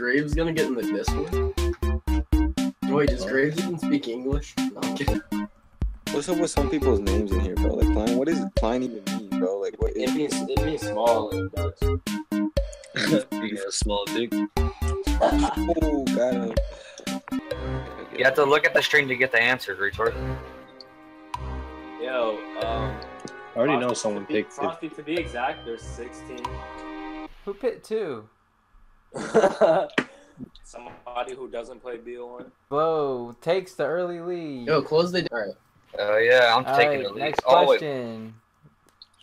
Graves gonna get in the Discord? Wait, does Graves even speak English? No, I'm kidding. What's up with some people's names in here, bro? Like Klein, what does Klein even mean, bro? Like what? It means it means small and Dutch. You got a small dick. Oh, got him. You have to look at the string to get the answer, retard. Yo, um, I already know someone picked it. Frosty, to be exact, there's 16. Who picked two? Somebody who doesn't play BO1. Whoa, takes the early lead. Yo, close the door. Oh yeah, I'm All taking right, the lead. next Oh wait, question.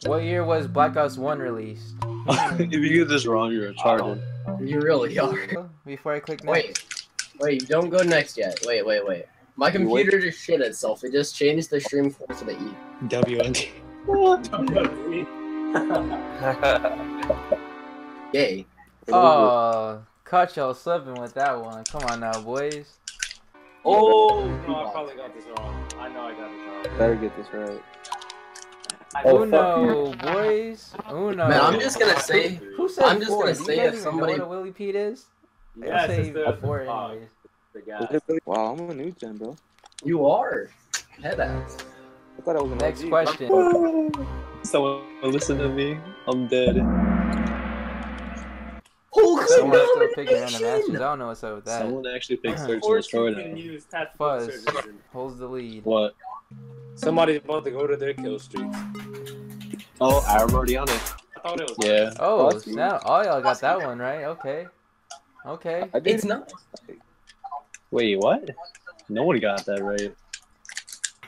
What year was Black Ops 1 released? if you get this wrong, you're retarded. Oh, you really are. Before I click next. Wait, wait, don't go next yet. Wait, wait, wait. My You wait. computer just shit itself. It just changed the stream form to the E. WNT. Yay. Oh, caught y'all slipping with that one. Come on now, boys. oh, no, I probably got this wrong. I know I got this wrong. Better get this right. Oh, Uno, boys. Uno. Man, I'm just gonna say, Who said I'm just four? gonna Do you say guys if even somebody- know what a Willie Pete is? I Yes, say it's the, four uh, anyways. the guy. gas. Wow, I'm a new gen, bro. you are. Head ass. I thought I was an Next OG. question. Someone listen to me. I'm dead. Hulk Someone's still picking random nomination! I don't know what's up with that. Someone actually picked search and Or destroy you can now. use tactical Fuzz. surgery. Holds the lead. What? Somebody's about to go to their kill streak. Oh, I'm already on it. I thought it was. Yeah. Oh, Frosty? snap. Oh, y'all got that one right. Okay. Okay. I did. It's not. Wait, what? No one got that right.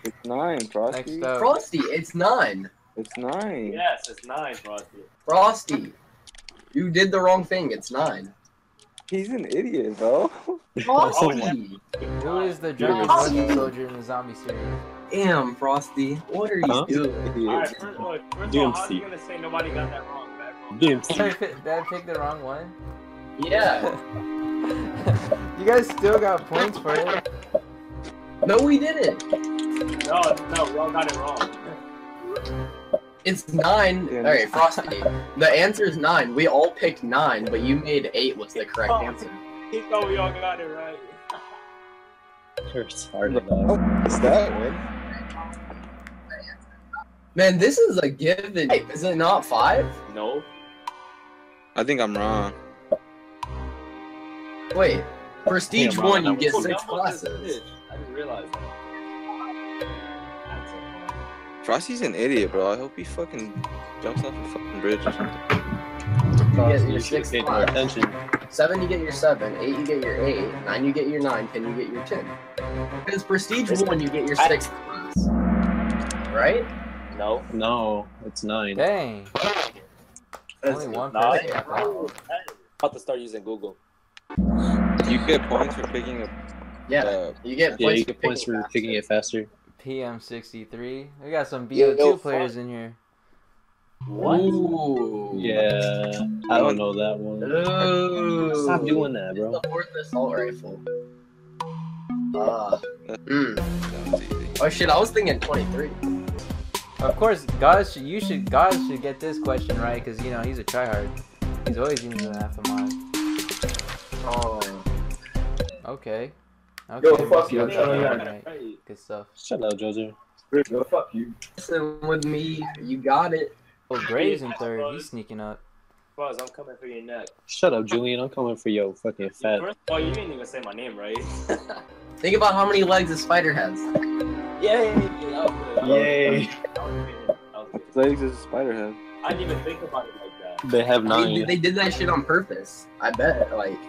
It's nine, Frosty. Next up. Frosty, it's nine. It's nine. Yes, it's nine, Frosty. Frosty. You did the wrong thing. It's nine. He's an idiot, bro. Frosty. Oh Who is the German Soldier in the zombie series? Damn, Frosty. What are you Huh? doing? Alright, Idiot. first, oh, first of all, how are you gonna say nobody got that wrong? Back wrong? Damn. Did I did I pick the wrong one? Yeah. you guys still got points for it. No, we didn't. No, no, we all got it wrong. It's nine. All right, Frosty. The answer is nine. We all picked nine, but you made eight was the correct Oh. answer. He thought we all got it right. You're retarded. Oh, what's that, man? Man, this is a given. Hey, is it not five? No. I think I'm wrong. Wait. Prestige Damn, Ron, one, you get oh, six That classes. I didn't realize that. That's. Frosty's an idiot, bro. I hope he fucking jumps off a fucking bridge or something. You get your should six pay more attention. Seven, you get your seven. Eight, you get your eight. Nine, you get your nine. Ten, you get your ten. Because Prestige one, you get your six class. Right? No. No, it's nine. Dang. Only one Nah, person. got about to start using Google. You get points for picking up. Yeah. Uh, You get points Yeah, you for get points picking for faster. picking it faster. PM63. We got some Yo, BO2 fuck. players in here. What? Ooh. Yeah, I don't know that one. Ooh. Stop doing that, It's bro. the fourth assault rifle. Ah. Mm. Oh shit, I was thinking 23. Of course, God should, you should, God should get this question right because you know he's a tryhard. He's always using the FMI. Oh. Okay. Okay. Yo, fuck you, Yoshi, I'm telling you. alright, Good stuff. Shut up, Jojo. Go fuck you. Listen with me. You got it. Oh, Graves in third. He's sneaking up. Buzz, I'm coming for your neck. Shut up, Julian. I'm coming for your fucking fat. First of all, you didn't even say my name, right? Think about how many legs a spider has. Yay! Yay. Legs is a spider head. I didn't even think about it like that. They have They, nine. they did that shit on purpose. I bet. Like,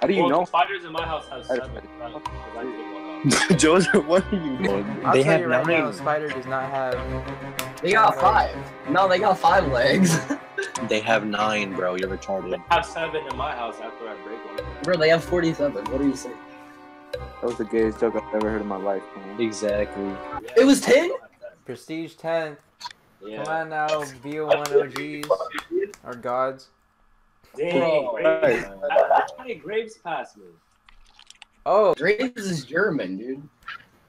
How do you well, know? Spiders in my house have seven. right? 'Cause I take one out. Jojo, what are you doing? I'll they tell have you right now, nine. Spider does not have. they got five. No, they got five legs. They have nine, bro. You're retarded. I have seven in my house after I break one. Bro, they have 47. What are you saying? That was the gayest joke I've ever heard in my life, man. Exactly. It was 10? Prestige 10. Yeah. Come on now, BO1 OGs. Or gods. Dang, Graves. How many Graves passed me? Oh, Graves is German, dude.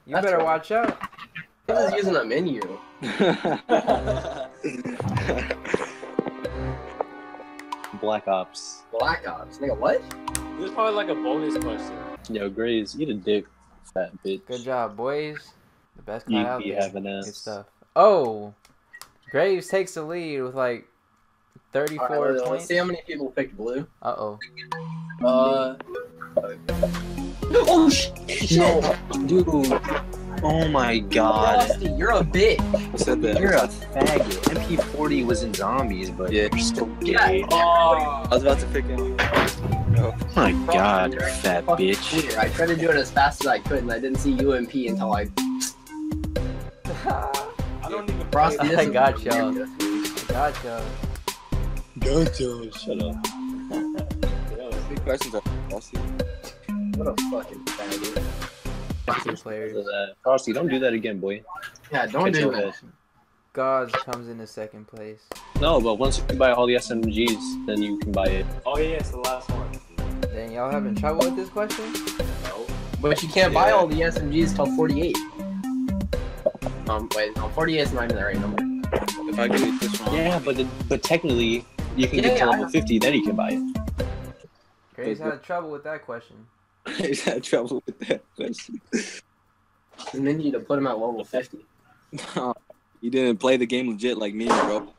you That's better right. watch out. Graves is using a menu. Black Ops. Black Ops. Nigga, what? This is probably like a bonus question. Yo, Graves, eat a dick, fat bitch. Good job, boys. The best You kind out be there. Good stuff. Oh, Graves takes the lead with like All 34 right, let's, let's see how many people picked blue. Uh oh. Uh. Oh shit! No, Dude. Oh my god. Frosty, you're a bitch. I said that. You're a faggot. MP40 was in zombies, but Yeah. you're still Yeah. gay. Oh, I was about to pick him. Oh my god, fat bitch. clear. I tried to do it as fast as I could, and I didn't see UMP until I. I don't even Frosty, play this I is got weird. y'all. Gotcha. Shut up. Big questions are bossy. What a fucking faggot. Two players. Frosty, don't do that again, boy. Yeah, don't Catch do your that. head. Gods comes into second place. No, but once you buy all the SMGs, then you can buy it. Oh yeah, it's the last one. Then y'all having trouble with this question? No. But you can't buy all the SMGs till 48. Um, wait, no, 48 is not even the right number. If I get this wrong, Yeah, but the, but technically, you can Yeah, get to level 50, then you can buy it. Graves had trouble with that question. I had trouble with that question. And then you need to put him at level 50. No, you didn't play the game legit like me, bro.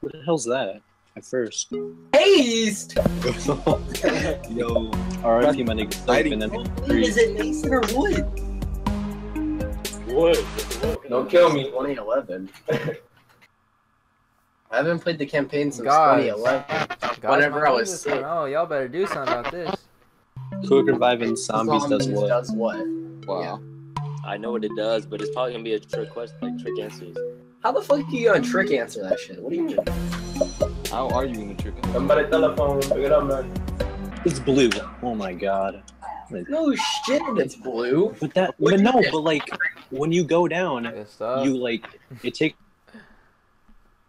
What the hell's that? At first. Haste! Yo, RIP my nigga. Sleep, Is it Mason or Wood? Wood. Wood. Don't kill me. 2011. I haven't played the campaign since Guys. 2011. Gods Whenever I do was this sick. one. Oh, y'all better do something about this. Quick reviving zombies does what? Does what? Wow. I know what it does, but it's probably gonna be a trick question, like trick answers. How the fuck are you gonna trick answer that shit? What are you doing? How are you gonna trick? Somebody telephone. Pick it up, man. It's blue. Oh my god. No shit, it's blue. But that, What but no, get? but like when you go down, you like it take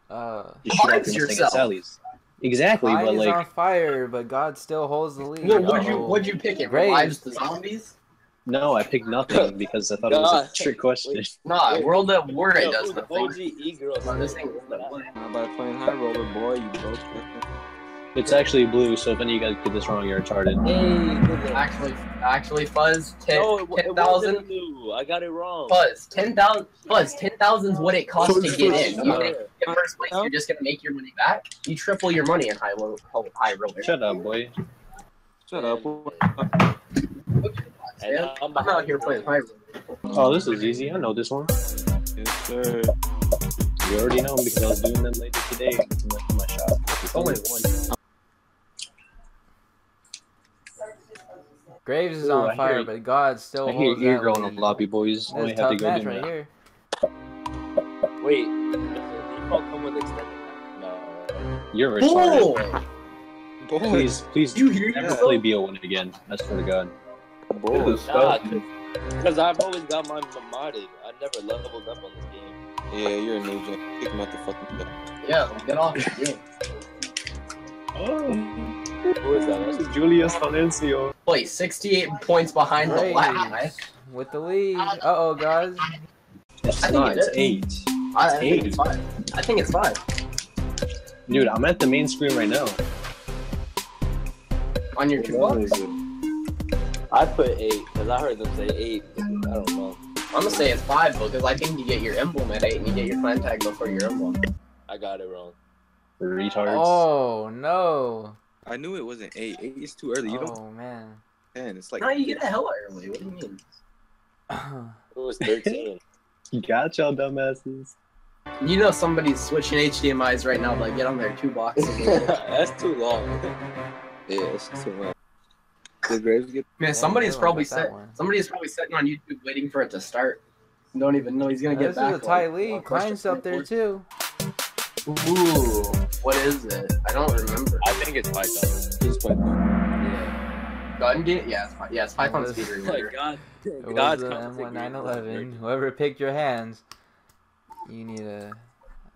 uh, you shoot Flex off your yourself. Sally's. Exactly, Mine but is like on fire, but God still holds the lead. Well, what'd you what'd you pick? It Great. revives the zombies? no, I picked nothing because I thought it was a trick question. Nah, World at War it Yo, does who's the nothing. OG e-girl. Nah, this ain't World at War. How about playing high roller, boy? You broke. It's actually blue, so if any of you guys get this wrong, you're retarded. Actually, actually, Fuzz, ten No, it, wa- it 10,000. blue. I got it wrong. Fuzz, ten thousand. Fuzz, ten thousand is what it costs to get in. You Uh, think in first place you're just gonna make your money back? You triple your money in high low, high roller. Shut up, boy. Shut up. And Man, I'm I'm out here playing high roller. Oh, this is easy. I know this one. Yes, sir. You already know because I was doing them later today in my, shop. Only one. Graves is Ooh, on hear fire, but God still I hear holds ear that girl in the lead. lobby, boys. I That's a have to tough go match do right that. here. Wait, does the default come with extended? No. You're retarded. Bull! Please, please You hear never yourself? play BO1 again. I swear to God. Boy. Nah, because I've always got my modded. I never leveled up on this game. Yeah, you're a noob. Kick him out the fucking bed. Yeah, get off the game. Oh, Who is that? That's Julius Valencio. Play 68 points behind the black. With the lead. Uh oh, guys. It's I think not. It's is. eight. I, I think Eight. it's five. I think it's five. Dude, I'm at the main screen right now. On your two bucks. I put eight because I heard them say eight. I don't know. I'm gonna say it's five because I think you get your emblem at eight and you get your clan tag before your emblem. I got it wrong. Retards. Oh no. I knew it wasn't eight. Eight is too early. You don't Oh man. ten. It's like No, you get a hell early. What do you mean? It was 13. Got y'all dumbasses. You know somebody's switching HDMI's right now to get on their two boxes. That's too long. yeah, it's too much. The Graves get Man, Yeah, somebody's everyone probably got that set. one. Somebody's probably sitting on YouTube waiting for it to start. Don't even know he's gonna get This back. is a tight like, lead. one question up there too. Ooh, what is it? I don't remember. I think it's Python. He's playing. Yeah. Gun game? Yeah, it's, yeah, it's Python was- speed Oh my reloader. god. It was the conflict M1911. Whoever picked your hands, you need a.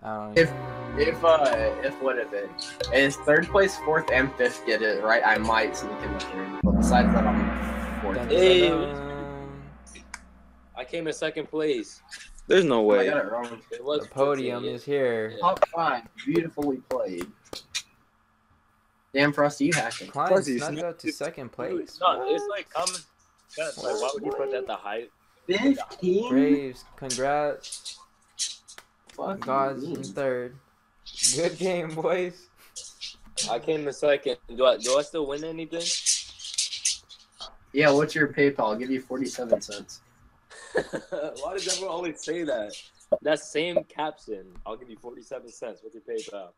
I don't know. If if uh if what is it? Is third place, fourth, and fifth get it right, I might sneak in the third. But besides that, I'm fourth. Hey. dun, dun. I came in second place. There's no way. I way. got it wrong. It was The podium 15, is here. Top five, beautifully played. Damn, Frosty, you hacking. Klein Fuzzy, snuck snuck up to it. second place. No, it's like common sense. Like, why would you put that the height? 15? Graves, congrats. Fuck Gods in third. Good game, boys. I came in second. Do I do I still win anything? Yeah, what's your PayPal? I'll give you 47 cents. Why does everyone always say that? That same caption. I'll give you 47 cents. What's your PayPal?